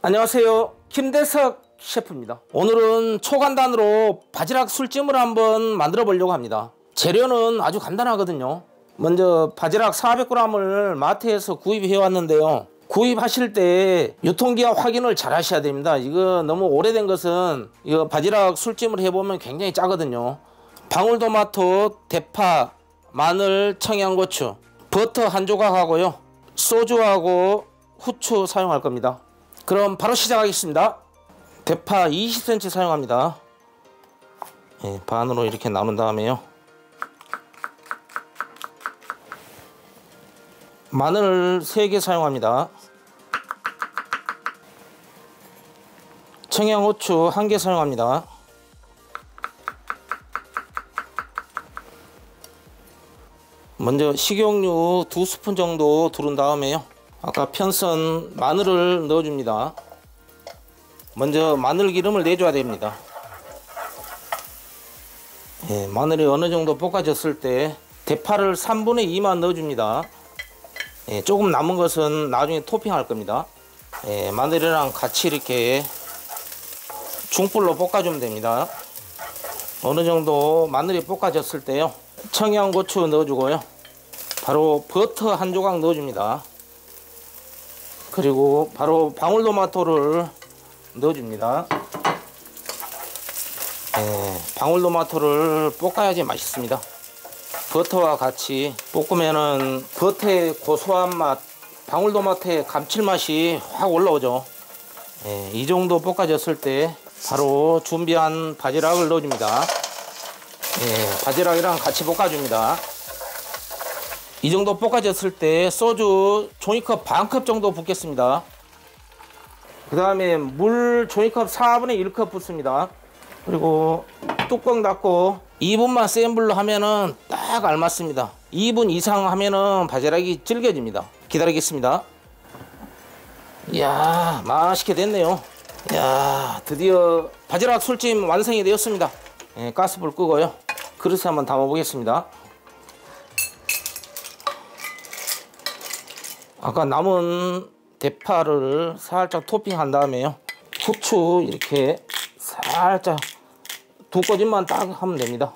안녕하세요. 김대석 셰프입니다. 오늘은 초간단으로 바지락 술찜을 한번 만들어 보려고 합니다. 재료는 아주 간단하거든요. 먼저 바지락 400g을 마트에서 구입해 왔는데요. 구입하실 때 유통기한 확인을 잘 하셔야 됩니다. 이거 너무 오래된 것은 이거 바지락 술찜을 해보면 굉장히 짜거든요. 방울토마토, 대파, 마늘, 청양고추, 버터 한 조각 하고요. 소주하고 후추 사용할 겁니다. 그럼 바로 시작하겠습니다. 대파 20cm 사용합니다. 예, 반으로 이렇게 나눈 다음에요. 마늘 3개 사용합니다. 청양고추 1개 사용합니다. 먼저 식용유 2스푼 정도 두른 다음에요. 아까 편선 마늘을 넣어줍니다. 먼저 마늘 기름을 내줘야 됩니다. 예, 마늘이 어느 정도 볶아졌을 때 대파를 3분의 2만 넣어줍니다. 예, 조금 남은 것은 나중에 토핑할 겁니다. 예, 마늘이랑 같이 이렇게 중불로 볶아주면 됩니다. 어느 정도 마늘이 볶아졌을 때요. 청양고추 넣어주고요. 바로 버터 한 조각 넣어줍니다. 그리고 바로 방울토마토를 넣어줍니다. 네, 방울토마토를 볶아야지 맛있습니다. 버터와 같이 볶으면은 버터의 고소한 맛, 방울토마토의 감칠맛이 확 올라오죠. 네, 이 정도 볶아졌을 때 바로 준비한 바지락을 넣어줍니다. 네, 바지락이랑 같이 볶아줍니다. 이 정도 볶아졌을 때 소주 종이컵 반 컵 정도 붓겠습니다. 그 다음에 물 종이컵 4분의 1컵 붓습니다. 그리고 뚜껑 닫고 2분만 센 불로 하면은 딱 알맞습니다. 2분 이상 하면은 바지락이 질겨집니다. 기다리겠습니다. 이야 맛있게 됐네요. 이야 드디어 바지락 술찜 완성이 되었습니다. 예, 가스불 끄고요. 그릇에 한번 담아 보겠습니다. 아까 남은 대파를 살짝 토핑한 다음에요. 후추 이렇게 살짝 두 꼬집만 딱 하면 됩니다.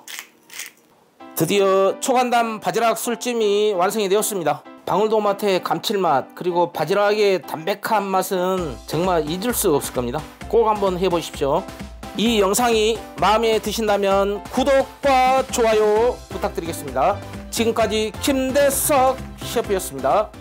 드디어 초간단 바지락 술찜이 완성이 되었습니다. 방울토마토의 감칠맛 그리고 바지락의 담백한 맛은 정말 잊을 수 없을 겁니다. 꼭 한번 해보십시오. 이 영상이 마음에 드신다면 구독과 좋아요 부탁드리겠습니다. 지금까지 김대석 셰프였습니다.